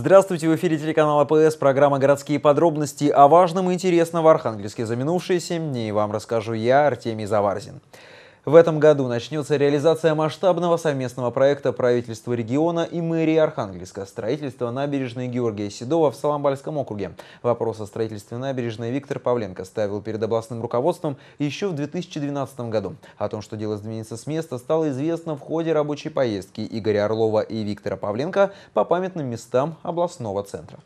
Здравствуйте, в эфире телеканала ПС, программа «Городские подробности». О важном и интересном в Архангельске за минувшие семь дней вам расскажу я, Артемий Заварзин. В этом году начнется реализация масштабного совместного проекта правительства региона и мэрии Архангельска «Строительство набережной Георгия Седова» в Соломбальском округе. Вопрос о строительстве набережной Виктор Павленко ставил перед областным руководством еще в 2012 году. О том, что дело сдвинется с места, стало известно в ходе рабочей поездки Игоря Орлова и Виктора Павленко по памятным местам областного центра.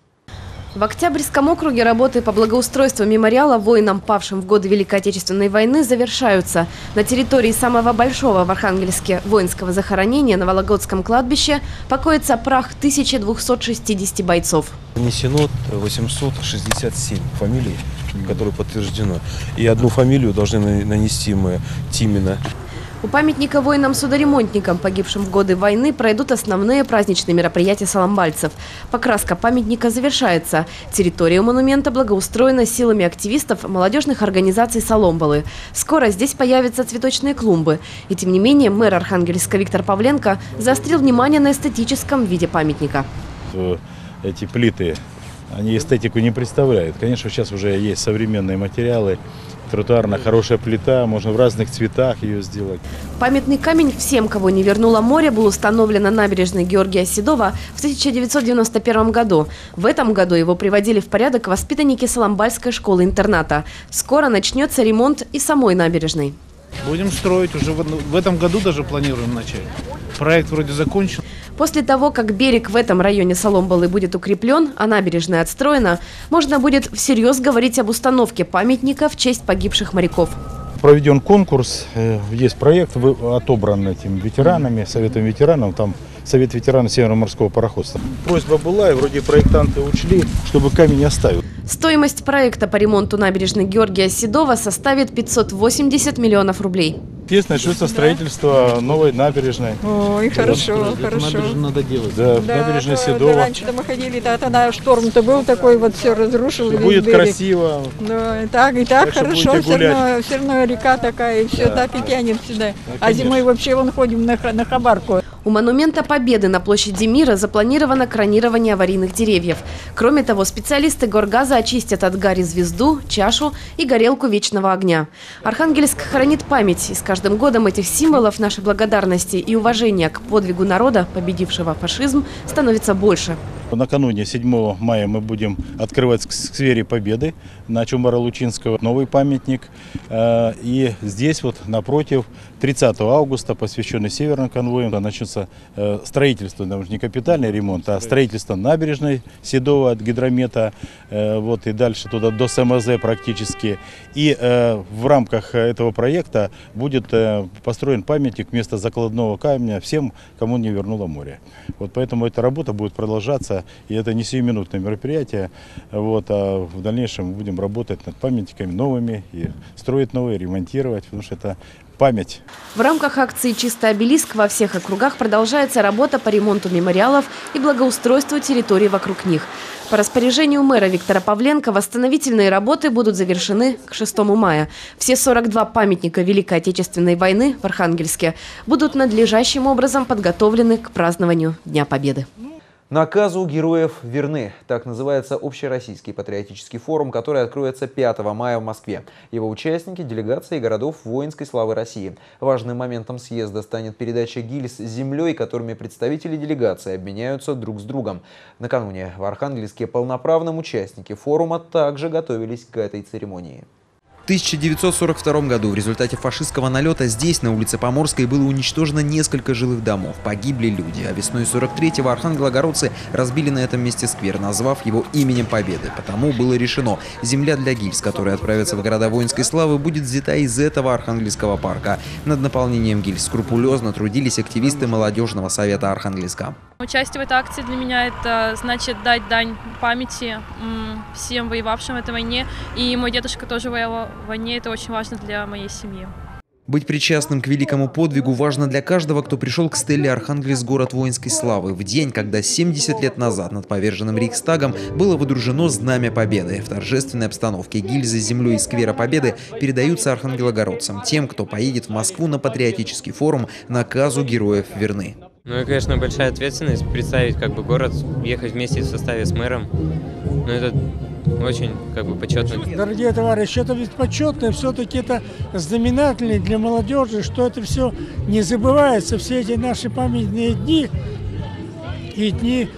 В Октябрьском округе работы по благоустройству мемориала воинам, павшим в годы Великой Отечественной войны, завершаются. На территории самого большого в Архангельске воинского захоронения на Вологодском кладбище покоится прах 1260 бойцов. Внесено 867 фамилий, которые подтверждено. И одну фамилию должны нанести мы Тимина у памятника воинам-судоремонтникам, погибшим в годы войны, пройдут основные праздничные мероприятия соломбальцев. Покраска памятника завершается. Территория монумента благоустроена силами активистов молодежных организаций Соломбалы. Скоро здесь появятся цветочные клумбы. И тем не менее мэр Архангельска Виктор Павленко заострил внимание на эстетическом виде памятника. Эти плиты, они эстетику не представляют. Конечно, сейчас уже есть современные материалы, тротуарная хорошая плита, можно в разных цветах ее сделать. Памятный камень всем, кого не вернуло море, был установлен на набережной Георгия Седова в 1991 году. В этом году его приводили в порядок воспитанники Соломбальской школы-интерната. Скоро начнется ремонт и самой набережной. Будем строить, уже в этом году даже планируем начать. Проект вроде закончен. После того, как берег в этом районе Соломбалы будет укреплен, а набережная отстроена, можно будет всерьез говорить об установке памятника в честь погибших моряков. Проведен конкурс, э, есть проект, отобран этими ветеранами, советом ветеранов, там Совет ветеранов Северо-морского пароходства. Просьба была, и вроде проектанты учли, чтобы камень не оставил. Стоимость проекта по ремонту набережной Георгия Седова составит 580 миллионов рублей. Здесь начнется строительство новой набережной. Ой, хорошо, вот, хорошо. Набережную надо делать. Да, да набережная Седова. Да, раньше мы ходили, да, тогда шторм-то был такой, вот все разрушил. Все будет берег. красиво. Да, и так, и так, так хорошо, все равно, все равно река такая, и все да, так и тянет сюда. Да, а зимой вообще вон ходим на, на Хабарку. У монумента Победы на площади Мира запланировано кронирование аварийных деревьев. Кроме того, специалисты Горгаза очистят от гари звезду, чашу и горелку вечного огня. Архангельск хранит память, и с каждым годом этих символов нашей благодарности и уважения к подвигу народа, победившего фашизм, становится больше. Накануне 7 мая мы будем открывать в сквере Победы на Чумара Лучинского новый памятник. Э, и здесь вот напротив 30 августа, посвященный Северным конвоям, начнется э, строительство, не капитальный ремонт, а строительство набережной Седова от гидромета, э, вот и дальше туда до СМЗ практически. И в рамках этого проекта будет построен памятник вместо закладного камня всем, кому не вернуло море. Вот поэтому эта работа будет продолжаться и это не сиюминутное мероприятие. Вот, а в дальнейшем мы будем работать над памятниками новыми и строить новые, ремонтировать, потому что это память. В рамках акции «Чистый обелиск» во всех округах продолжается работа по ремонту мемориалов и благоустройству территорий вокруг них. По распоряжению мэра Виктора Павленко восстановительные работы будут завершены к 6 мая. Все 42 памятника Великой Отечественной войны в Архангельске будут надлежащим образом подготовлены к празднованию Дня Победы. Наказу героев верны. Так называется общероссийский патриотический форум, который откроется 5 мая в Москве. Его участники – делегации городов воинской славы России. Важным моментом съезда станет передача гильз с землей, которыми представители делегации обменяются друг с другом. Накануне в Архангельске полноправным участники форума также готовились к этой церемонии. В 1942 году в результате фашистского налета здесь, на улице Поморской, было уничтожено несколько жилых домов. Погибли люди, а весной 43-го архангелогородцы разбили на этом месте сквер, назвав его именем Победы. Потому было решено, земля для гильз, которые отправятся в города воинской славы, будет взята из этого архангельского парка. Над наполнением гильз скрупулезно трудились активисты молодежного совета Архангельска. Участие в этой акции для меня это значит дать дань памяти всем воевавшим в этой войне. И мой дедушка тоже воевал войне, это очень важно для моей семьи. Быть причастным к великому подвигу важно для каждого, кто пришел к стелле Архангельск, город воинской славы, в день, когда 70 лет назад над поверженным Рейхстагом было выдружено Знамя Победы. В торжественной обстановке гильзы с землей из сквера Победы передаются архангелогородцам, тем, кто поедет в Москву на патриотический форум «Наказу героев верны». Ну и, конечно, большая ответственность представить как бы город, ехать вместе в составе с мэром. Ну это очень как бы почетно. Дорогие товарищи, это ведь почетно, все-таки это знаменательно для молодежи, что это все не забывается, все эти наши памятные дни и дни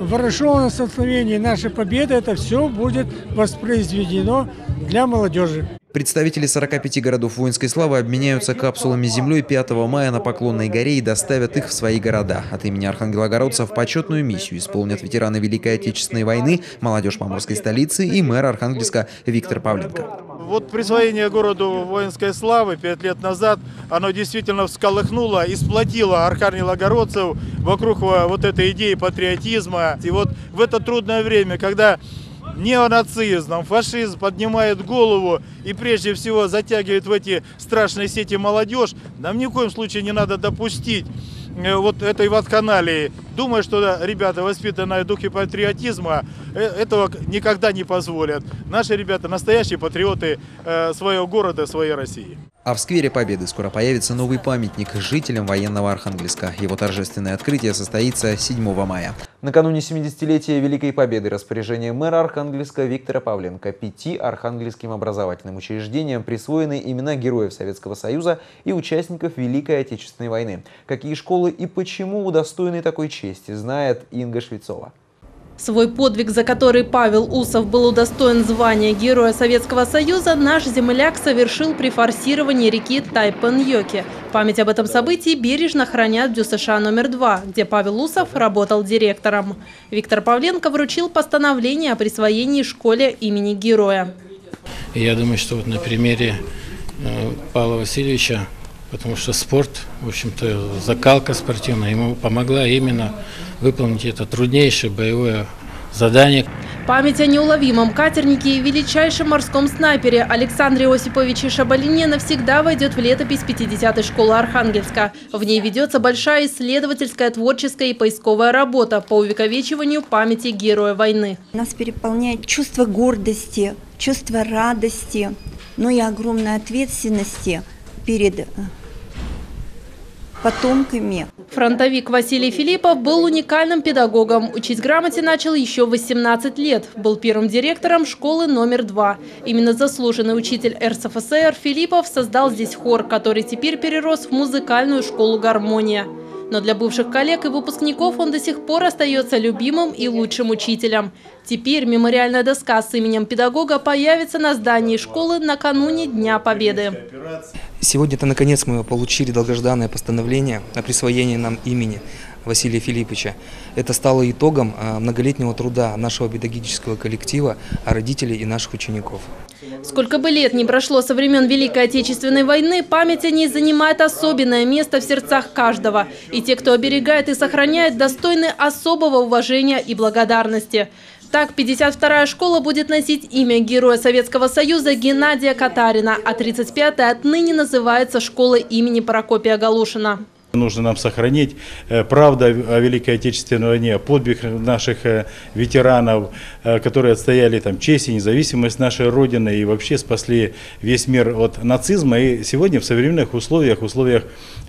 вооруженного столкновения, наши победы, это все будет воспроизведено для молодежи. Представители 45 городов воинской славы обменяются капсулами землей 5 мая на Поклонной горе и доставят их в свои города. От имени архангелогородцев почетную миссию исполнят ветераны Великой Отечественной войны, молодежь Поморской столицы и мэр Архангельска Виктор Павленко. Вот присвоение городу воинской славы пять лет назад, оно действительно всколыхнуло и сплотило архангелогородцев вокруг вот этой идеи патриотизма. И вот в это трудное время, когда неонацизм, фашизм поднимает голову и прежде всего затягивает в эти страшные сети молодежь, нам ни в коем случае не надо допустить э, вот этой ватканалии. Думаю, что ребята, воспитанные духе патриотизма, э, этого никогда не позволят. Наши ребята настоящие патриоты э, своего города, своей России. А в сквере Победы скоро появится новый памятник жителям военного Архангельска. Его торжественное открытие состоится 7 мая. Накануне 70-летия Великой Победы распоряжение мэра Архангельска Виктора Павленко пяти архангельским образовательным учреждениям присвоены имена героев Советского Союза и участников Великой Отечественной войны. Какие школы и почему удостоены такой чести, знает Инга Швецова. Свой подвиг, за который Павел Усов был удостоен звания Героя Советского Союза, наш земляк совершил при форсировании реки Тайпан-Йоки. Память об этом событии бережно хранят в ДЮСШ номер 2, где Павел Усов работал директором. Виктор Павленко вручил постановление о присвоении школе имени Героя. Я думаю, что вот на примере э, Павла Васильевича, потому что спорт, в общем-то, закалка спортивная ему помогла именно выполнить это труднейшее боевое задание. Память о неуловимом катернике и величайшем морском снайпере Александре Осиповиче Шабалине навсегда войдет в летопись 50-й школы Архангельска. В ней ведется большая исследовательская, творческая и поисковая работа по увековечиванию памяти героя войны. Нас переполняет чувство гордости, чувство радости, но и огромной ответственности перед э, потомками. Фронтовик Василий Филиппов был уникальным педагогом. Учить грамоте начал еще в 18 лет. Был первым директором школы номер два. Именно заслуженный учитель РСФСР Филиппов создал здесь хор, который теперь перерос в музыкальную школу «Гармония». Но для бывших коллег и выпускников он до сих пор остается любимым и лучшим учителем. Теперь мемориальная доска с именем педагога появится на здании школы накануне Дня Победы. Сегодня-то наконец мы получили долгожданное постановление о присвоении нам имени Василия Филипповича. Это стало итогом а, многолетнего труда нашего педагогического коллектива, а родителей и наших учеников. Сколько бы лет ни прошло со времен Великой Отечественной войны, память о ней занимает особенное место в сердцах каждого. И те, кто оберегает и сохраняет, достойны особого уважения и благодарности. Так, 52-я школа будет носить имя Героя Советского Союза Геннадия Катарина, а 35-я отныне называется школой имени Прокопия Галушина. Нужно нам сохранить э, правду о Великой Отечественной войне, подвиг наших э, ветеранов, э, которые отстояли там честь и независимость нашей Родины и вообще спасли весь мир от нацизма. И сегодня в современных условиях, условиях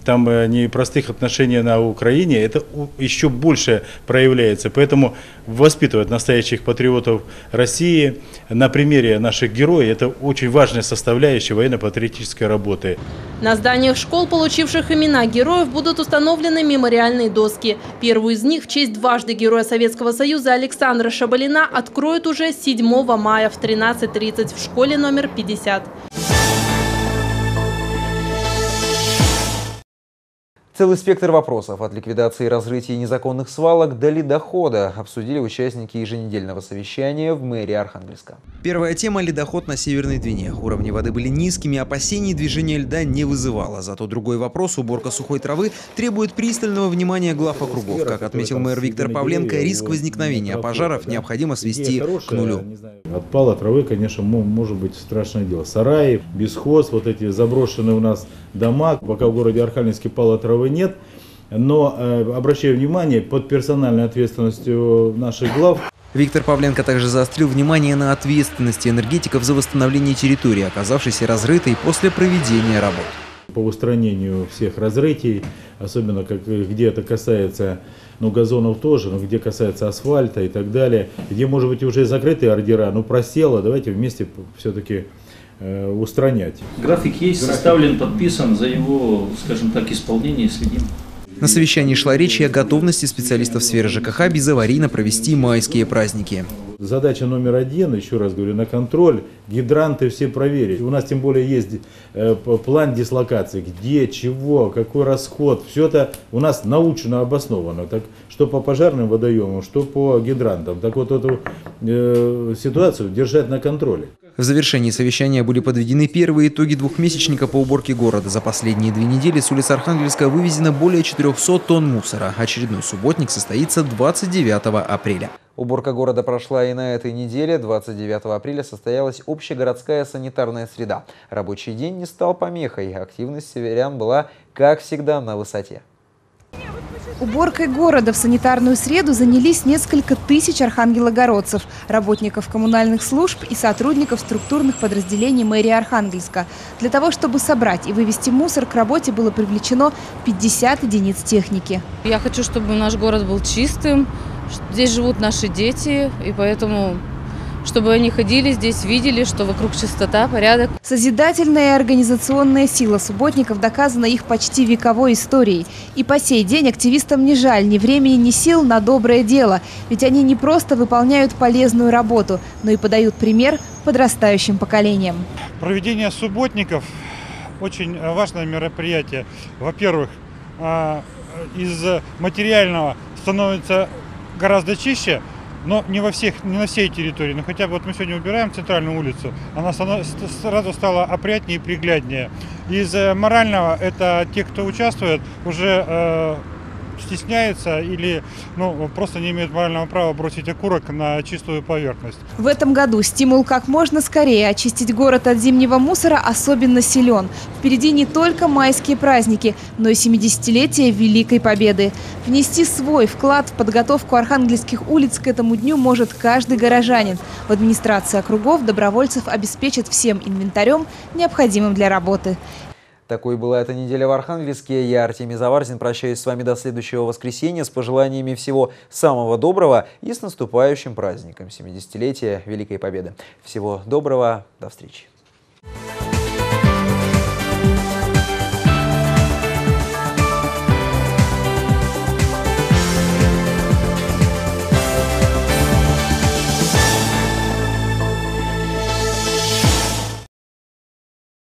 там непростых отношений на Украине, это еще больше проявляется. Поэтому воспитывать настоящих патриотов России на примере наших героев, это очень важная составляющая военно-патриотической работы. На зданиях школ, получивших имена героев, будут установлены мемориальные доски. Первую из них в честь дважды Героя Советского Союза Александра Шабалина откроют уже 7 мая в 13.30 в школе номер 50. Целый спектр вопросов от ликвидации и разрытия незаконных свалок до ледохода обсудили участники еженедельного совещания в мэрии Архангельска. Первая тема – ледоход на Северной Двине. Уровни воды были низкими, опасений движения льда не вызывало. Зато другой вопрос – уборка сухой травы требует пристального внимания глав округов. Как отметил мэр Виктор Павленко, риск возникновения пожаров необходимо свести к нулю. Отпала травы, конечно, может быть страшное дело. Сараи, бесхоз, вот эти заброшенные у нас дома. Пока в городе Архангельске пала травы нет. Но э, обращаю внимание, под персональной ответственностью наших глав Виктор Павленко также заострил внимание на ответственности энергетиков за восстановление территории, оказавшейся разрытой после проведения работ. по устранению всех разрытий, особенно как, где это касается ну, газонов тоже, но где касается асфальта и так далее, где, может быть, уже закрытые ордера, но просело, давайте вместе все-таки устранять. График есть, График. составлен, подписан, за его, скажем так, исполнение следим. На совещании шла речь о готовности специалистов в сфере ЖКХ безаварийно провести майские праздники. Задача номер один, еще раз говорю, на контроль, гидранты все проверить. У нас тем более есть э, план дислокации, где, чего, какой расход. Все это у нас научно обосновано. Так, что по пожарным водоемам, что по гидрантам. Так вот эту э, ситуацию держать на контроле. В завершении совещания были подведены первые итоги двухмесячника по уборке города. За последние две недели с улицы Архангельска вывезено более 400 тонн мусора. Очередной субботник состоится 29 апреля. Уборка города прошла и на этой неделе. 29 апреля состоялась общегородская санитарная среда. Рабочий день не стал помехой. Активность северян была, как всегда, на высоте. Уборкой города в санитарную среду занялись несколько тысяч архангелогородцев, работников коммунальных служб и сотрудников структурных подразделений мэрии Архангельска. Для того, чтобы собрать и вывести мусор, к работе было привлечено 50 единиц техники. Я хочу, чтобы наш город был чистым, Здесь живут наши дети, и поэтому чтобы они ходили здесь, видели, что вокруг чистота, порядок. Созидательная и организационная сила субботников доказана их почти вековой историей. И по сей день активистам не жаль ни времени, ни сил на доброе дело. Ведь они не просто выполняют полезную работу, но и подают пример подрастающим поколениям. Проведение субботников – очень важное мероприятие. Во-первых, а, из материального становится гораздо чище, но не во всех, не на всей территории. Но хотя бы вот мы сегодня убираем центральную улицу, она сразу стала опрятнее и пригляднее. Из э, морального это те, кто участвует, уже стесняется или ну, просто не имеет морального права бросить окурок на чистую поверхность. В этом году стимул как можно скорее очистить город от зимнего мусора особенно силен. Впереди не только майские праздники, но и 70-летие Великой Победы. Внести свой вклад в подготовку архангельских улиц к этому дню может каждый горожанин. В администрации округов добровольцев обеспечат всем инвентарем, необходимым для работы. Такой была эта неделя в Архангельске. Я, Артемий Заварзин, прощаюсь с вами до следующего воскресенья с пожеланиями всего самого доброго и с наступающим праздником 70-летия Великой Победы. Всего доброго, до встречи.